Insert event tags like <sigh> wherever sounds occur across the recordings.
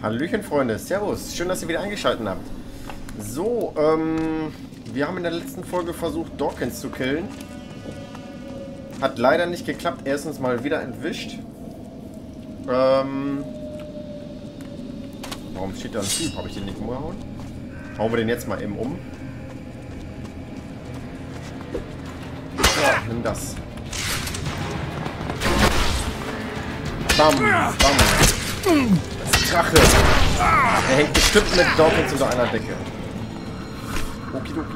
Hallöchen, Freunde. Servus. Schön, dass ihr wieder eingeschaltet habt. So, ähm, wir haben in der letzten Folge versucht, Dawkins zu killen. Hat leider nicht geklappt. Erstens mal wieder entwischt. Ähm, warum steht da ein Typ? Habe ich den nicht umgehauen? Hauen wir den jetzt mal eben um. Ja, nimm das. Bam, bam. Drache. Er hängt bestimmt mit Dawkins unter einer Decke. Okidoki.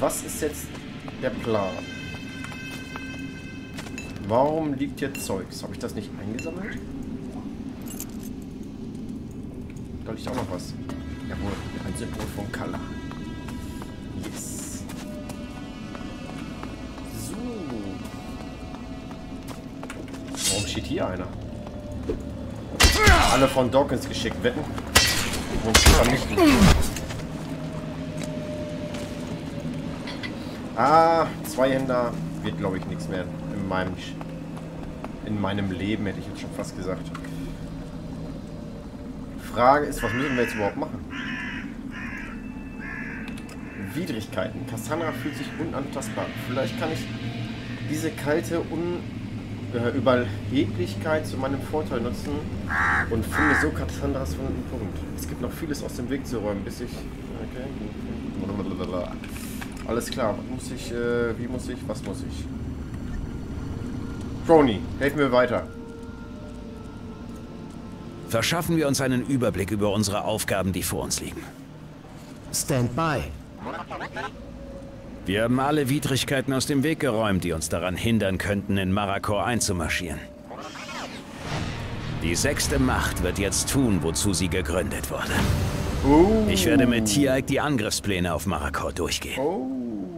Was ist jetzt der Plan? Warum liegt hier Zeugs? Habe ich das nicht eingesammelt? Da liegt auch noch was. Jawohl, ein Symbol von Kala. Yes. So. Warum steht hier einer? Alle von Dawkins geschickt. Wetten? Und vernichten. Ah, Zweihänder wird, glaube ich, nichts mehr in meinem, in meinem Leben, hätte ich jetzt schon fast gesagt. Frage ist, was müssen wir jetzt überhaupt machen? Widrigkeiten. Cassandra fühlt sich unantastbar. Vielleicht kann ich diese kalte Un äh, Überheblichkeit zu meinem Vorteil nutzen und finde so Cassandras wunden Punkt. Es gibt noch vieles aus dem Weg zu räumen, bis ich... Okay. Alles klar. Was muss ich... Äh, wie muss ich... Was muss ich? Crony, helfen wir weiter. Verschaffen wir uns einen Überblick über unsere Aufgaben, die vor uns liegen. Stand by. Wir haben alle Widrigkeiten aus dem Weg geräumt, die uns daran hindern könnten, in Marakor einzumarschieren. Die sechste Macht wird jetzt tun, wozu sie gegründet wurde. Oh. Ich werde mit Tiaik die Angriffspläne auf Marakor durchgehen. Oh.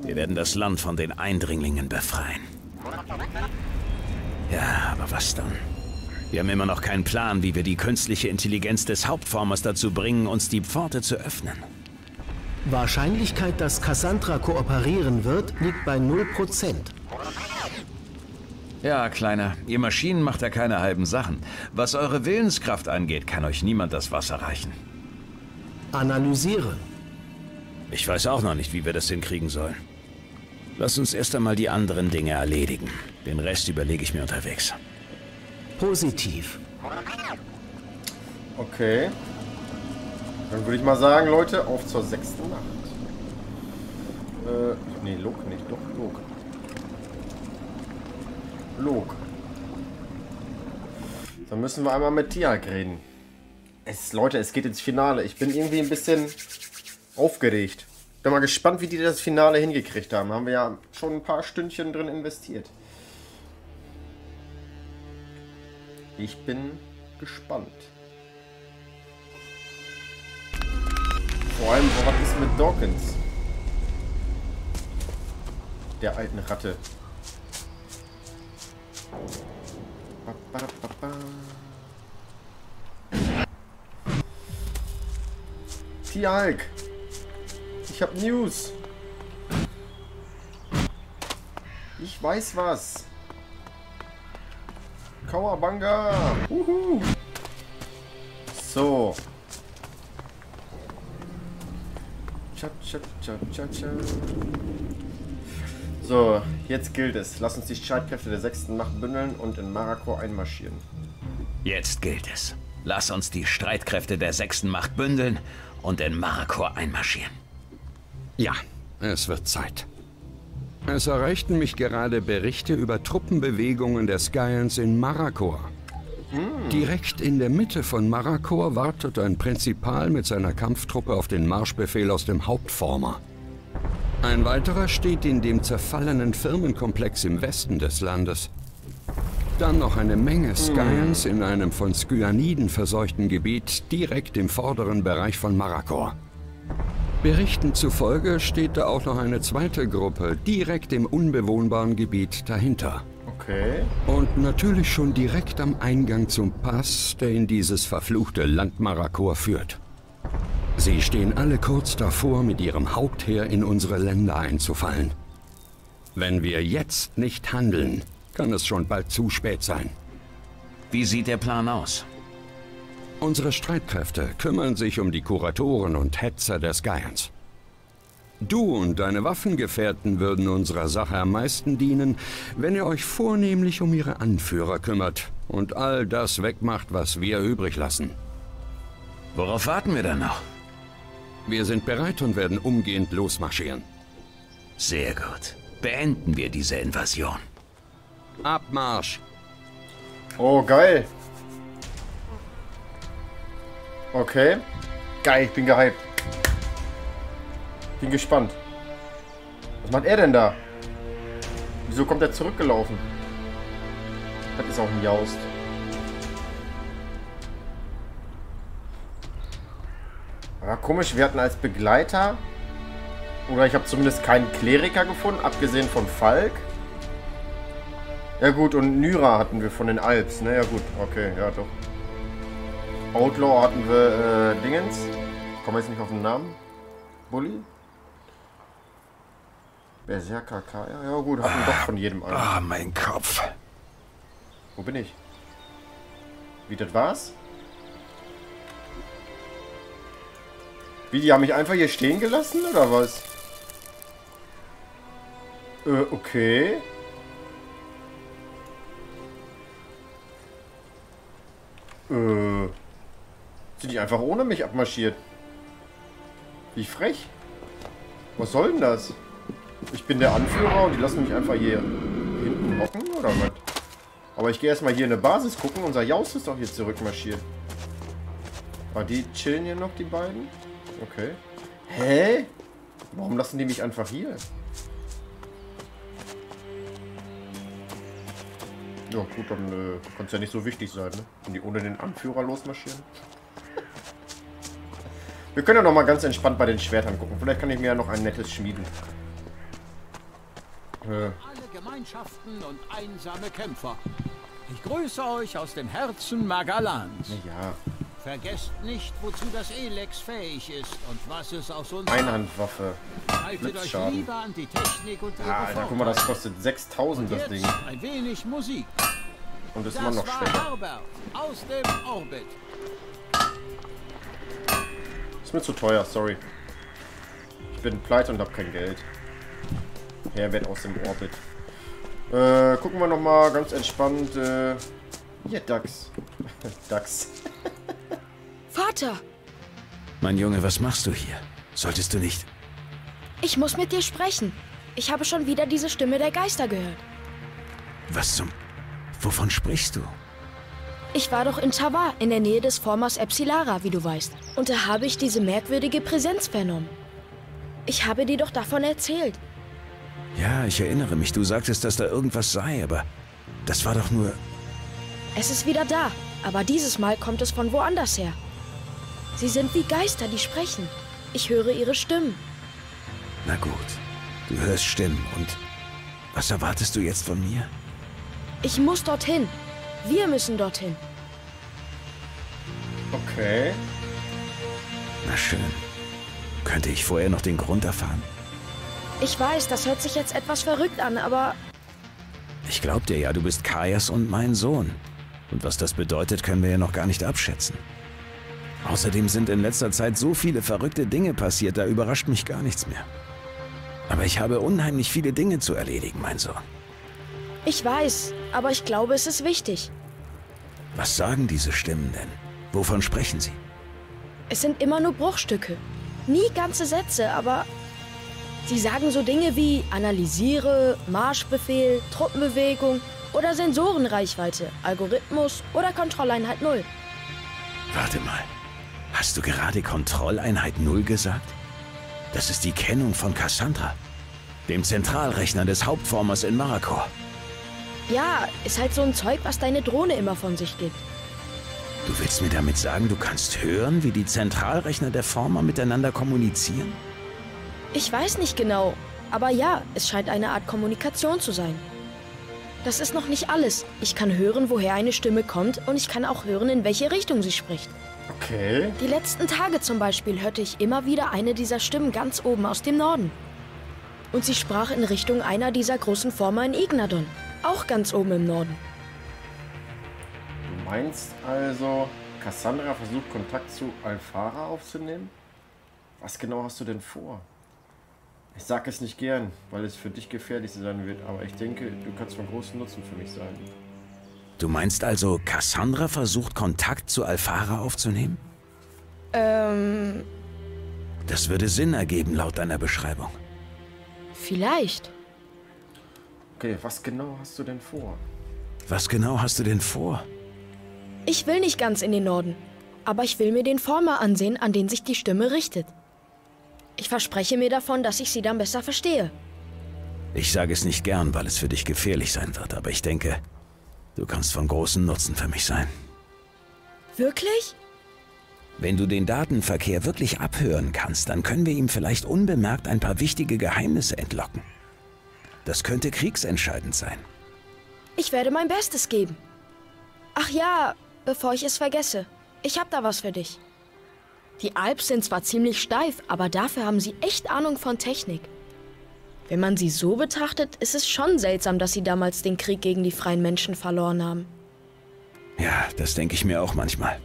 Wir werden das Land von den Eindringlingen befreien. Ja, aber was dann? Wir haben immer noch keinen Plan, wie wir die künstliche Intelligenz des Hauptformers dazu bringen, uns die Pforte zu öffnen. Wahrscheinlichkeit, dass Cassandra kooperieren wird, liegt bei 0%. Ja, Kleiner, ihr Maschinen macht ja keine halben Sachen. Was eure Willenskraft angeht, kann euch niemand das Wasser reichen. Analysiere. Ich weiß auch noch nicht, wie wir das hinkriegen sollen. Lass uns erst einmal die anderen Dinge erledigen. Den Rest überlege ich mir unterwegs. Positiv. Okay. Dann würde ich mal sagen, Leute, auf zur sechsten Nacht. Äh, nee, Log nicht, doch, Log. Log. Dann müssen wir einmal mit Tiag reden. Es, Leute, es geht ins Finale. Ich bin irgendwie ein bisschen aufgeregt. Bin mal gespannt, wie die das Finale hingekriegt haben. Haben wir ja schon ein paar Stündchen drin investiert. Ich bin gespannt. Vor allem, was ist mit Dawkins? Der alten Ratte. Tialk. Ich hab News. Ich weiß was. Kawabanga. Uhu. So. Cha, cha, cha, cha, cha. So, jetzt gilt es. Lass uns die Streitkräfte der sechsten Macht bündeln und in Marakor einmarschieren. Jetzt gilt es. Lass uns die Streitkräfte der sechsten Macht bündeln und in Marakor einmarschieren. Ja, es wird Zeit. Es erreichten mich gerade Berichte über Truppenbewegungen der Skyans in Marakor. Direkt in der Mitte von Marakor wartet ein Prinzipal mit seiner Kampftruppe auf den Marschbefehl aus dem Hauptformer. Ein weiterer steht in dem zerfallenen Firmenkomplex im Westen des Landes. Dann noch eine Menge Skyans in einem von Skyaniden verseuchten Gebiet direkt im vorderen Bereich von Marakor. Berichten zufolge steht da auch noch eine zweite Gruppe direkt im unbewohnbaren Gebiet dahinter. Okay. Und natürlich schon direkt am Eingang zum Pass, der in dieses verfluchte Land Marakor führt. Sie stehen alle kurz davor, mit ihrem Hauptheer in unsere Länder einzufallen. Wenn wir jetzt nicht handeln, kann es schon bald zu spät sein. Wie sieht der Plan aus? Unsere Streitkräfte kümmern sich um die Kuratoren und Hetzer der Skyans. Du und deine Waffengefährten würden unserer Sache am meisten dienen, wenn ihr euch vornehmlich um ihre Anführer kümmert und all das wegmacht, was wir übrig lassen. Worauf warten wir dann noch? Wir sind bereit und werden umgehend losmarschieren. Sehr gut. Beenden wir diese Invasion. Abmarsch! Oh, geil. Okay. Geil, ich bin gehypt. Bin gespannt. Was macht er denn da? Wieso kommt er zurückgelaufen? Das ist auch ein Jaust. Aber komisch, wir hatten als Begleiter... Oder ich habe zumindest keinen Kleriker gefunden, abgesehen von Falk. Ja gut, und Nyra hatten wir von den Alps, ne? Ja gut, okay, ja doch. Outlaw hatten wir äh, Dingens. Kommen wir jetzt nicht auf den Namen. Bully? Berserker Kaya? Ja gut, hatten doch von jedem einen. Ah, mein Kopf. Wo bin ich? Wie, das war's? Wie, die haben mich einfach hier stehen gelassen, oder was? Äh, okay. Äh. Sind die einfach ohne mich abmarschiert? Wie frech. Was soll denn das? Ich bin der Anführer und die lassen mich einfach hier hinten hocken, oder was? Aber ich gehe erstmal hier in eine Basis gucken. Unser Jaus ist doch hier zurückmarschiert. Ah, die chillen hier noch, die beiden? Okay. Hä? Warum lassen die mich einfach hier? Ja gut, dann äh, kann es ja nicht so wichtig sein, ne? Wenn die ohne den Anführer losmarschieren. Wir können ja noch mal ganz entspannt bei den Schwertern gucken. Vielleicht kann ich mir ja noch ein nettes schmieden. Äh, alle Gemeinschaften und einsame Kämpfer. Ich grüße euch aus dem Herzen Magalans. ja, Vergesst nicht, wozu das Elex fähig ist und was es aus uns Einhandwaffe. Haltet euch lieber an die Technik und ihre Ah, Alter, guck mal, das kostet 6000 das Ding. ein wenig Musik. Und ist Das immer noch. Herbert aus dem Orbit. Ist mir zu teuer, sorry. Ich bin pleite und hab kein Geld. Herbert aus dem Orbit. Äh, gucken wir noch mal ganz entspannt. Äh, hier, Dax. <laughs> Dax. Vater, Mein Junge, was machst du hier? Solltest du nicht... ich muss mit dir sprechen. Ich habe schon wieder diese Stimme der Geister gehört. Was zum... Wovon sprichst du? Ich war doch in Tavar, in der Nähe des Formers Epsilara, wie du weißt. Und da habe ich diese merkwürdige Präsenz vernommen. Ich habe dir doch davon erzählt. Ja, ich erinnere mich. Du sagtest, dass da irgendwas sei, aber... Das war doch nur... Es ist wieder da, aber dieses Mal kommt es von woanders her. Sie sind wie Geister, die sprechen. Ich höre ihre Stimmen. Na gut. Du hörst Stimmen und... Was erwartest du jetzt von mir? Ich muss dorthin. Wir müssen dorthin. Okay. Na schön. Könnte ich vorher noch den Grund erfahren? Ich weiß, das hört sich jetzt etwas verrückt an, aber Ich glaub dir ja, du bist Kajas und mein Sohn. Und was das bedeutet, können wir ja noch gar nicht abschätzen. Außerdem sind in letzter Zeit so viele verrückte Dinge passiert, da überrascht mich gar nichts mehr. Aber ich habe unheimlich viele Dinge zu erledigen, mein Sohn. ich weiß, aber ich glaube, es ist wichtig. Was sagen diese Stimmen denn? Wovon sprechen sie? Es sind immer nur Bruchstücke. Nie ganze Sätze, aber sie sagen so Dinge wie analysiere, Marschbefehl, Truppenbewegung oder Sensorenreichweite, Algorithmus oder Kontrolleinheit 0. Warte mal. Hast du gerade Kontrolleinheit 0 gesagt? Das ist die Kennung von Cassandra, dem Zentralrechner des Hauptformers in Marakor. Ja, ist halt so ein Zeug, was deine Drohne immer von sich gibt. Du willst mir damit sagen, du kannst hören, wie die Zentralrechner der Former miteinander kommunizieren? Ich weiß nicht genau, aber ja, es scheint eine Art Kommunikation zu sein. Das ist noch nicht alles. Ich kann hören, woher eine Stimme kommt und ich kann auch hören, in welche Richtung sie spricht. Okay. Die letzten Tage zum Beispiel hörte ich immer wieder eine dieser Stimmen ganz oben aus dem Norden. Und sie sprach in Richtung einer dieser großen Former in Ignadon, auch ganz oben im Norden. Du meinst also, Cassandra versucht Kontakt zu Alfara aufzunehmen? Was genau hast du denn vor? Ich sag es nicht gern, weil es für dich gefährlich sein wird, aber ich denke, du kannst von großem Nutzen für mich sein. Du meinst also, Cassandra versucht Kontakt zu Alfara aufzunehmen? Ähm, Das würde Sinn ergeben laut deiner Beschreibung. vielleicht. Okay, was genau hast du denn vor? Was genau hast du denn vor? Ich will nicht ganz in den Norden, aber ich will mir den Former ansehen, an den sich die Stimme richtet. Ich verspreche mir davon, dass ich sie dann besser verstehe. Ich sage es nicht gern, weil es für dich gefährlich sein wird, aber ich denke, du kannst von großem Nutzen für mich sein. Wirklich? Wenn du den Datenverkehr wirklich abhören kannst, dann können wir ihm vielleicht unbemerkt ein paar wichtige Geheimnisse entlocken. Das könnte kriegsentscheidend sein. Ich werde mein Bestes geben. Ach ja, bevor ich es vergesse. Ich hab da was für dich. Die Alps sind zwar ziemlich steif, aber dafür haben sie echt Ahnung von Technik. Wenn man sie so betrachtet, ist es schon seltsam, dass sie damals den Krieg gegen die freien Menschen verloren haben. Ja, das denke ich mir auch manchmal.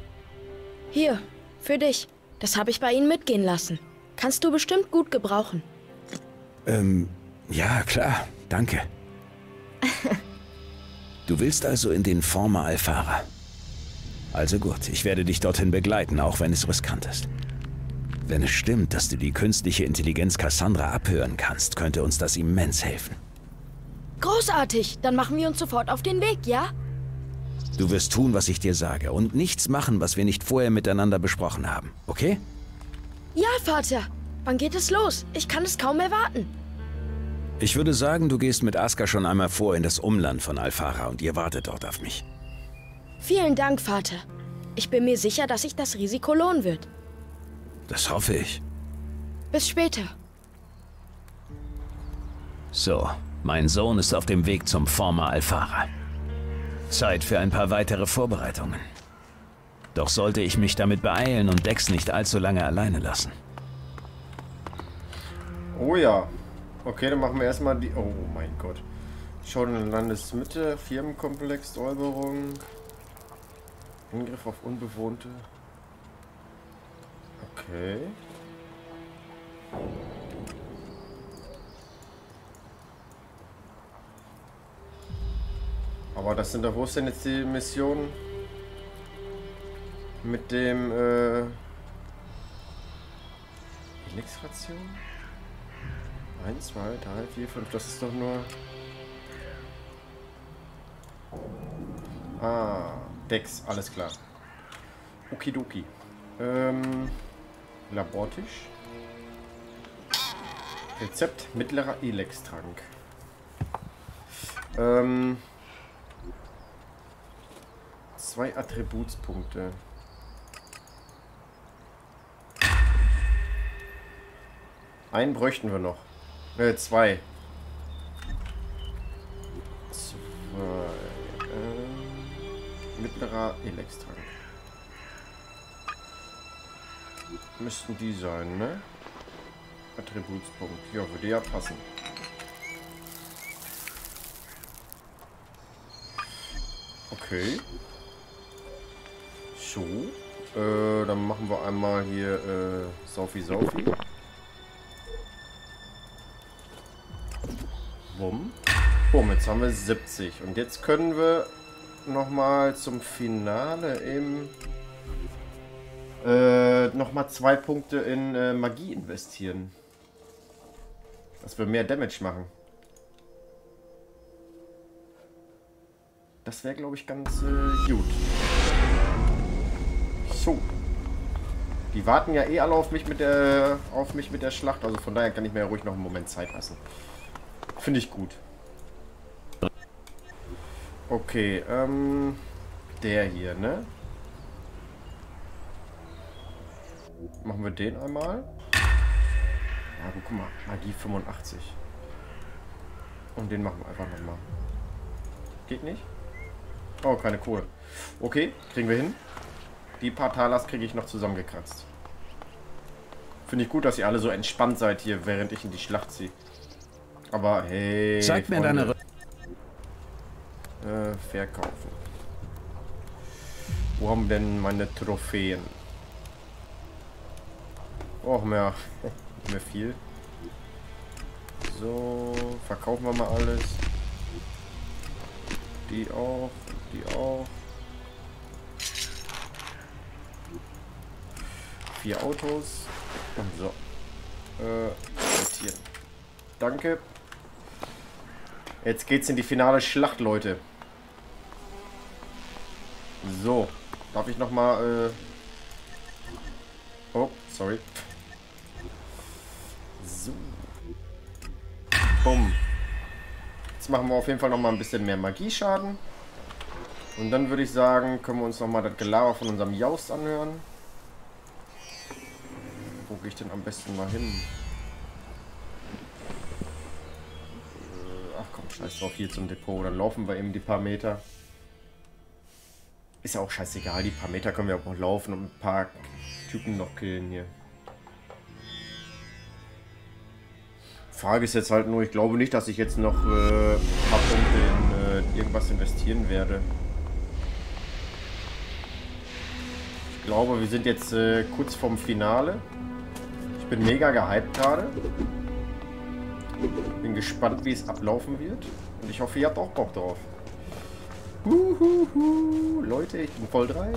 Hier, für dich. Das habe ich bei ihnen mitgehen lassen. Kannst du bestimmt gut gebrauchen. Ähm, ja, klar, danke. <laughs> Du willst also in den Former Alfara. Also gut, ich werde dich dorthin begleiten, auch wenn es riskant ist. Wenn es stimmt, dass du die künstliche Intelligenz Cassandra abhören kannst, könnte uns das immens helfen. Großartig, dann machen wir uns sofort auf den Weg, ja? Du wirst tun, was ich dir sage und nichts machen, was wir nicht vorher miteinander besprochen haben, okay? Ja, Vater. Wann geht es los? Ich kann es kaum erwarten. Ich würde sagen, du gehst mit Aska schon einmal vor in das Umland von Alfara und ihr wartet dort auf mich. Vielen Dank, Vater. Ich bin mir sicher, dass sich das Risiko lohnen wird. Das hoffe ich. Bis später. So, mein Sohn ist auf dem Weg zum Former Alfara. Zeit für ein paar weitere Vorbereitungen. Doch sollte ich mich damit beeilen und Dex nicht allzu lange alleine lassen. Oh ja. Okay, dann machen wir erstmal die... Oh mein Gott. Schon in Landesmitte, Firmenkomplex, Säuberung. Angriff auf Unbewohnte. Okay. Aber das sind doch... Wo ist denn jetzt die Mission? Mit dem, äh... Helixration? 1, 2, 3, 4, 5. Das ist doch nur... Ah, Dex, alles klar. Okidoki. Ähm, Labortisch. Rezept mittlerer Elex-Trank. Ähm, zwei Attributspunkte. Einen bräuchten wir noch. Äh. Zwei. Elektrank. Müssten die sein, ne? Attributspunkt. Ja, würde ja passen. Okay. So. Äh, dann machen wir einmal hier äh, Saufi Saufi. Bumm. Bumm, jetzt haben wir 70. Und jetzt können wir nochmal zum Finale im... Äh, nochmal zwei Punkte in äh, Magie investieren. Dass wir mehr Damage machen. Das wäre, glaube ich, ganz äh, gut. So. Die warten ja eh alle auf mich mit der auf mich mit der Schlacht, also von daher kann ich mir ja ruhig noch einen Moment Zeit lassen. Finde ich gut. Okay, ähm der hier, ne? Machen wir den einmal. Ja, gut, guck mal, Magie 85. Und den machen wir einfach nochmal. Geht nicht? Oh, keine Kohle. Okay, kriegen wir hin. Die paar Talas kriege ich noch zusammengekratzt. Finde ich gut, dass ihr alle so entspannt seid hier, während ich in die Schlacht ziehe. Aber hey. Zeig mir deine... Äh, verkaufen. Wo haben denn meine Trophäen? Oh, mehr, <laughs> mehr viel. So, verkaufen wir mal alles. Die auch, die auch. Vier Autos. So. Äh, sortieren. Danke. Jetzt geht's in die finale Schlacht, Leute. So. Darf ich nochmal, äh... Oh, sorry. So. Bumm. Jetzt machen wir auf jeden Fall nochmal ein bisschen mehr Magieschaden. Und dann würde ich sagen, können wir uns nochmal das Gelaber von unserem Jaust anhören. Wo gehe ich denn am besten mal hin? Äh, ach komm, scheiß drauf, hier zum Depot. Dann laufen wir eben die paar Meter. Ist ja auch scheißegal, die paar Meter können wir auch noch laufen und ein paar Typen noch killen hier. Frage ist jetzt halt nur, ich glaube nicht, dass ich jetzt noch äh, ein paar Punkte in äh, irgendwas investieren werde. Ich glaube, wir sind jetzt äh, kurz vorm Finale. Ich bin mega gehypt gerade. Bin gespannt, wie es ablaufen wird. Und ich hoffe, ihr habt auch Bock drauf. Huhuhu. Leute, ich bin voll 3.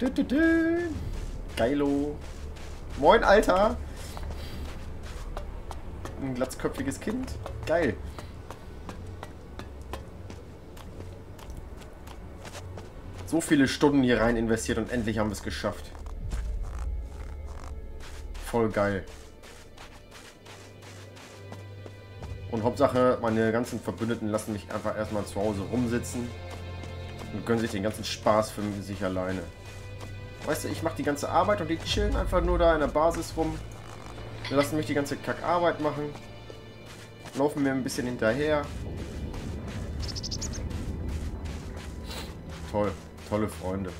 Dü, dü, dü. Geilo. Moin, Alter. Ein glatzköpfiges Kind. Geil. So viele Stunden hier rein investiert und endlich haben wir es geschafft. Voll geil. Hauptsache, meine ganzen Verbündeten lassen mich einfach erstmal zu Hause rumsitzen und gönnen sich den ganzen Spaß für sich alleine. Weißt du, ich mache die ganze Arbeit und die chillen einfach nur da in der Basis rum. Wir lassen mich die ganze Kackarbeit machen. Laufen mir ein bisschen hinterher. Toll. Tolle Freunde.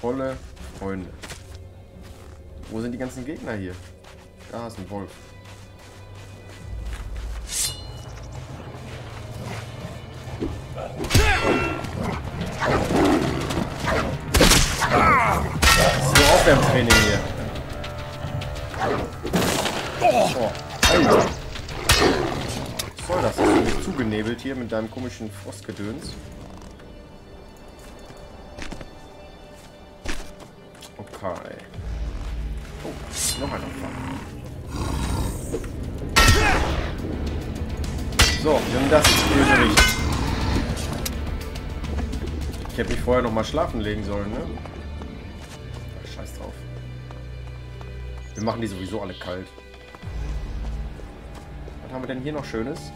Tolle Freunde. Wo sind die ganzen Gegner hier? Da ist ein Wolf. So Aufwärmtraining hier. Oh, Alter. Was soll das? Du mich zugenebelt hier mit deinem komischen Frostgedöns? Vorher noch mal schlafen legen sollen, ne? Scheiß drauf. Wir machen die sowieso alle kalt. Was haben wir denn hier noch Schönes?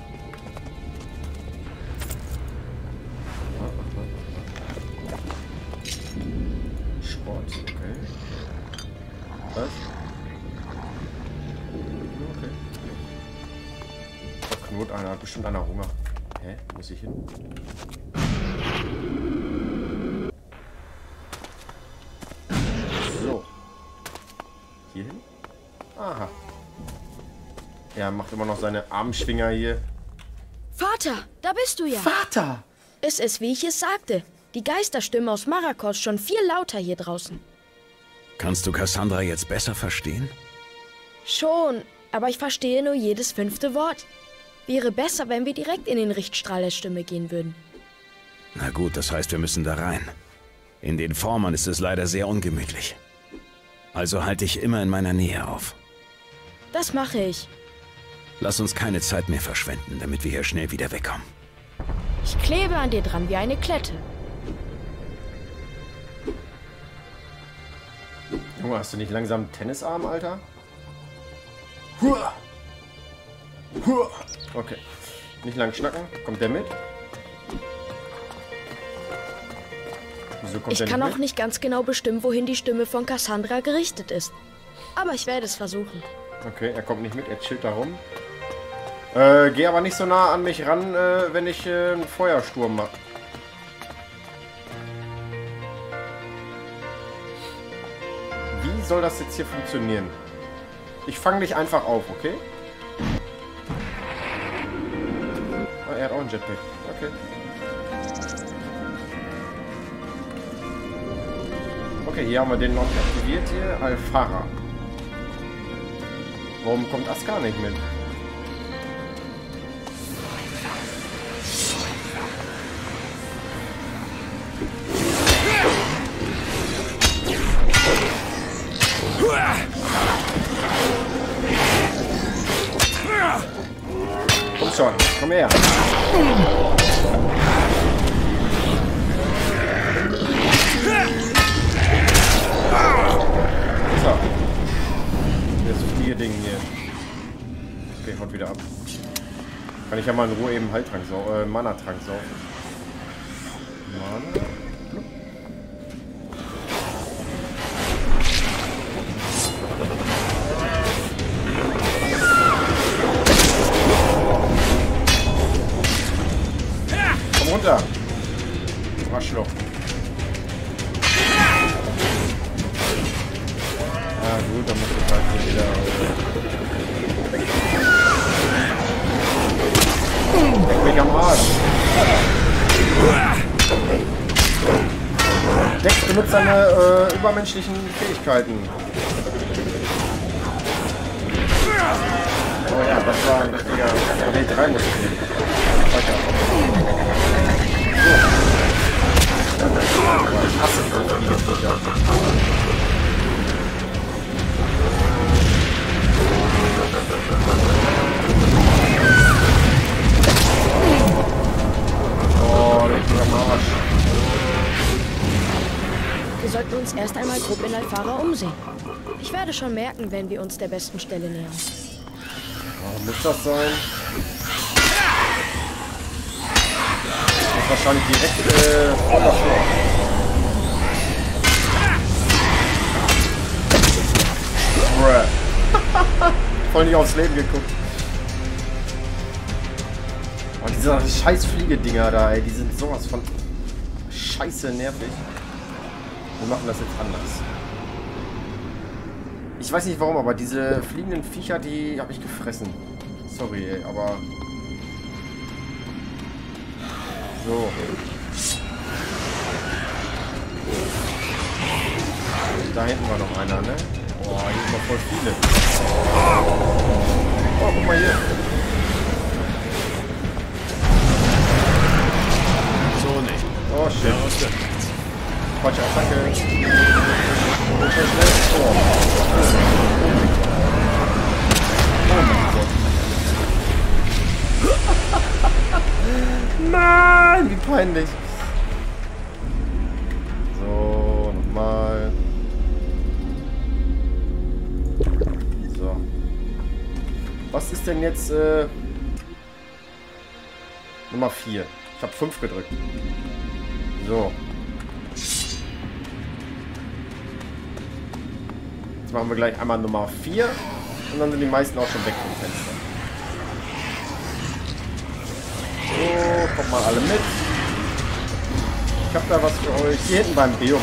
Sport, okay. Was? Okay. Da knurrt einer, hat bestimmt einer Hunger. Hä? Muss ich hin? Er macht immer noch seine Armschwinger hier. Vater, da bist du ja. Vater! Es ist, wie ich es sagte. Die Geisterstimme aus Marakos schon viel lauter hier draußen. Kannst du Cassandra jetzt besser verstehen? Schon, aber ich verstehe nur jedes fünfte Wort. Wäre besser, wenn wir direkt in den Richtstrahl der Stimme gehen würden. Na gut, das heißt, wir müssen da rein. In den Formern ist es leider sehr ungemütlich. Also halte ich immer in meiner Nähe auf. Das mache ich. Lass uns keine Zeit mehr verschwenden, damit wir hier schnell wieder wegkommen. Ich klebe an dir dran wie eine Klette. Junge, hast du nicht langsam einen Tennisarm, Alter? Hua! Hua! Okay. Nicht lang schnacken. Kommt der mit? Wieso kommt Ich der kann nicht auch mit? nicht ganz genau bestimmen, wohin die Stimme von Cassandra gerichtet ist. Aber ich werde es versuchen. Okay, er kommt nicht mit, er chillt da rum. Äh, geh aber nicht so nah an mich ran, äh, wenn ich äh, einen Feuersturm mache. Wie soll das jetzt hier funktionieren? Ich fange dich einfach auf, okay? Ah, er hat auch einen Jetpack. Okay. Okay, hier haben wir den noch aktiviert hier. Alfara. Warum kommt Aska nicht mit? Schon, komm her. So. So viele Dinge hier. Okay, haut wieder ab. Kann ich ja mal in Ruhe eben Heiltrank sau äh, Mana-Trank saufen. Mana? Übermenschlichen Fähigkeiten. Oh ja, das war ein richtiger... Ne, drei muss ich nehmen. Ich hasse Viecher. Oh, leck mich am Arsch. Wir sollten uns erst einmal grob in Alfara umsehen. Ich werde schon merken, wenn wir uns der besten Stelle nähern. Oh, muss das sein? Das wahrscheinlich direkt äh, voller Schlauch. Bruh. Voll nicht aufs Leben geguckt. Oh, diese scheiß Fliegedinger da, ey, die sind sowas von scheiße nervig. Wir machen das jetzt anders. Ich weiß nicht warum, aber diese fliegenden Viecher, die habe ich gefressen. Sorry, ey, aber... So. Da hinten war noch einer, ne? Boah, hier sind noch voll viele. Oh, guck mal hier. So nicht. Oh, shit. Quatsch, Attacke. Und <laughs> schnell. Oh. Nein, wie peinlich. So, nochmal. So. Was ist denn jetzt äh, Nummer 4? Ich habe 5 gedrückt. So. Machen wir gleich einmal Nummer 4 und dann sind die meisten auch schon weg vom Fenster. So, kommt mal alle mit. Ich habe da was für euch. Hier hinten beim Biomon.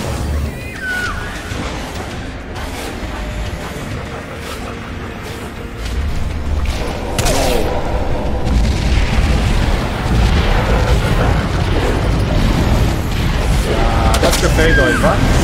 Ja, das gefällt euch, was?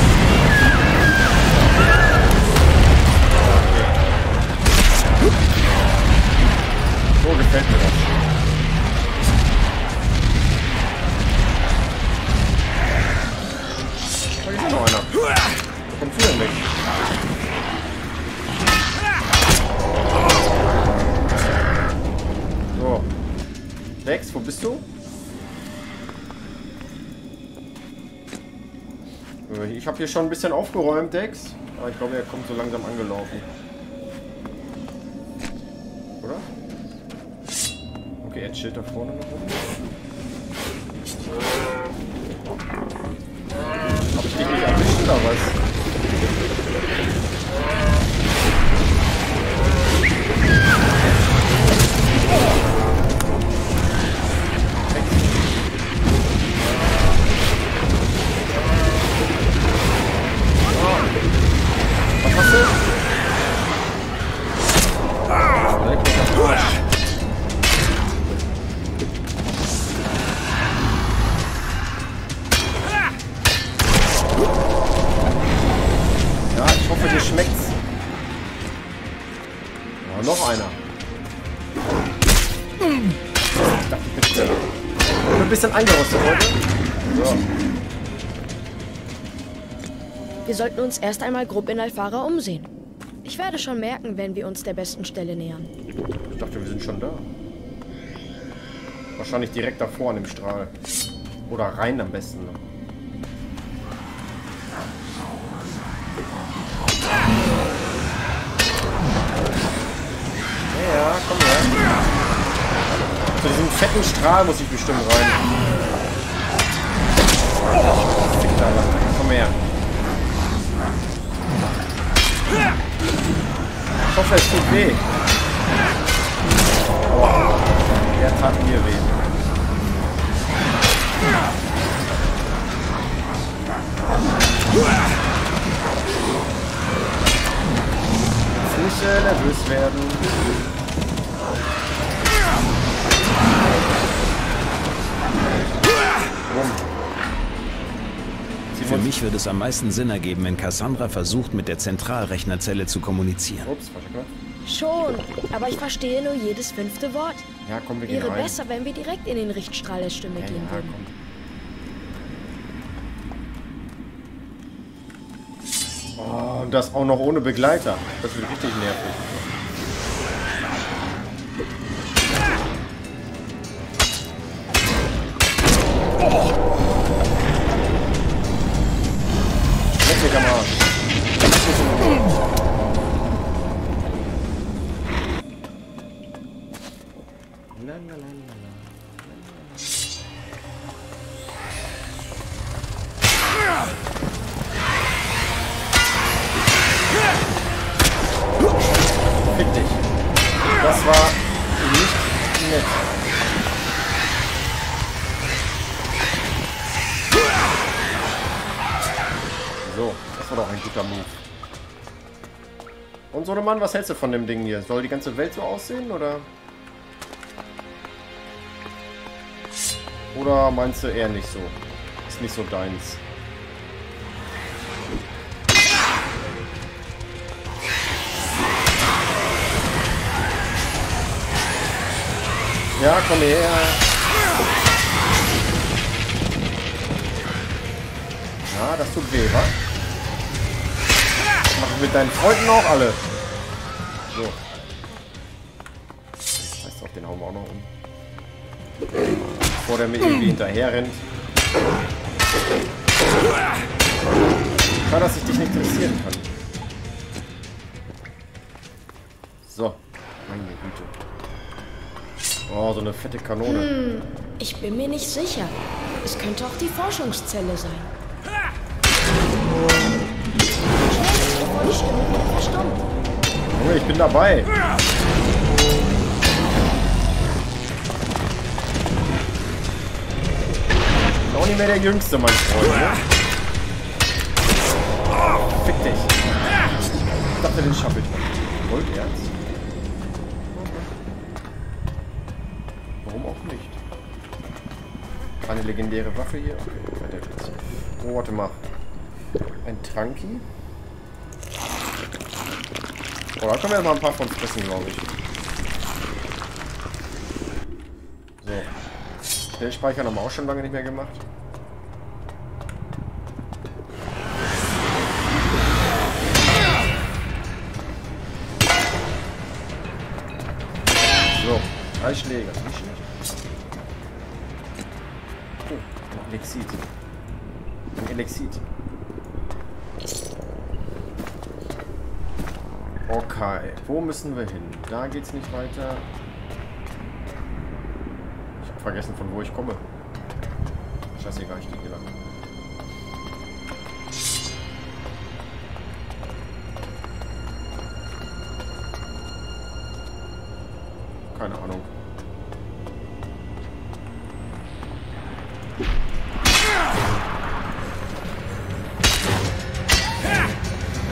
Ich habe hier schon ein bisschen aufgeräumt, Dex. Aber ich glaube, er kommt so langsam angelaufen. Oder? Okay, er chillt da vorne noch rum. Hab ich dich nicht erwischt oder was? Wir sollten uns erst einmal grob in Alfara umsehen. Ich werde schon merken, wenn wir uns der besten Stelle nähern. Ich dachte, wir sind schon da. Wahrscheinlich direkt davor an dem Strahl. Oder rein am besten. Ja, komm her. Zu diesem fetten Strahl muss ich bestimmt rein. Alter. Komm her. Ich hoffe, es tut weh. Boah, der tat mir weh. Äh, nervös werden. Für mich würde es am meisten Sinn ergeben, wenn Cassandra versucht, mit der Zentralrechnerzelle zu kommunizieren. Ups. Schon, aber ich verstehe nur jedes fünfte Wort. Ja, komm, wir gehen Wäre rein. besser, wenn wir direkt in den Richtstrahl der Stimme Ja, gehen ja, würden. komm. Oh, und das auch noch ohne Begleiter. Das wird richtig nervig. Das war doch ein guter Move. Und so ne Mann, was hältst du von dem Ding hier? Soll die ganze Welt so aussehen, oder? Oder meinst du eher nicht so? Ist nicht so deins. Ja, komm her. Ja, das tut weh, wa? Mit deinen Freunden auch alle. So. Scheiß drauf, den hauen wir auch noch um. Bevor der mir irgendwie hinterher rennt. Schade, dass ich dich nicht interessieren kann. So. Meine Güte. Oh, so eine fette Kanone. Ich bin mir nicht sicher. Es könnte auch die Forschungszelle sein. Wieder verstummt. Junge, ich bin dabei. Auch nicht mehr der Jüngste, mein Freund, ne? Fick dich. Ich dachte, den schaffe ich. Wollt ernst? Warum auch nicht? Eine legendäre Waffe hier. Oh, warte mal. Ein Tranki? Oh, da können wir mal ein paar von fressen, glaube ich. So. Schnellspeichern haben wir auch schon lange nicht mehr gemacht. So, drei Schläge. Nicht schlecht. Oh, Elexit. Elexit. Okay, wo müssen wir hin? Da geht's nicht weiter. Ich habe vergessen, von wo ich komme. Scheißegal, ich gehe hier lang. Keine Ahnung.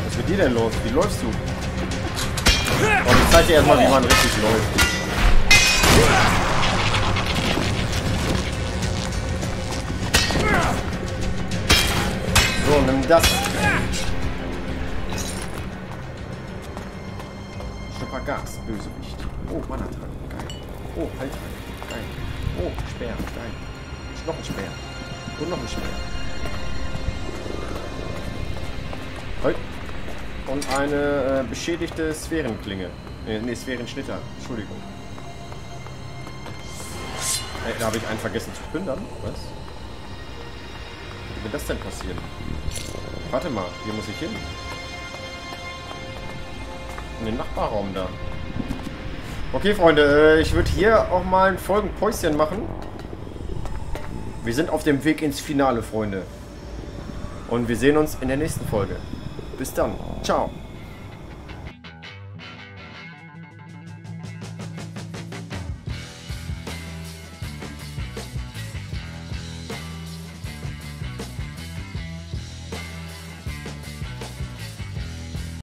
Was ist mit dir denn los? Wie läufst du? Zeig dir erstmal, wie man richtig läuft. So, nimm das. Gas, Bösewicht. Oh, Manatrank, geil. Oh, Heiltrank, geil. Oh, Speer, geil. Noch ein Speer. Und noch ein Speer. Halt. Und eine äh, beschädigte Sphärenklinge. Äh, nee, Sphärenschnitter. Entschuldigung. Ey, da habe ich einen vergessen zu plündern. Was? Wie wird das denn passieren? Warte mal, hier muss ich hin. In den Nachbarraum da. Okay, Freunde, äh, ich würde hier auch mal ein Folgenpäuschen machen. Wir sind auf dem Weg ins Finale, Freunde. Und wir sehen uns in der nächsten Folge. Bis dann. Ciao.